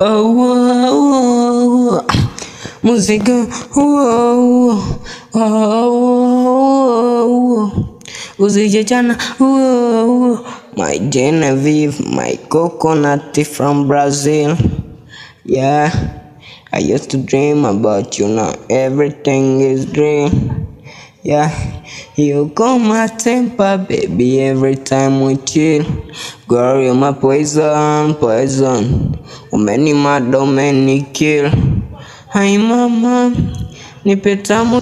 oh, oh, oh. Muzika oh, oh, oh, oh. Usije jana oh, oh, oh, oh. oh. My Genevieve, my coconut from Brazil. Yeah, I used to dream about you now. Everything is dream. Yeah, you got my temper, baby, every time we chill. Girl, you're my poison, poison. Umeni mad, umeni kill. Hai mama, nipe tamu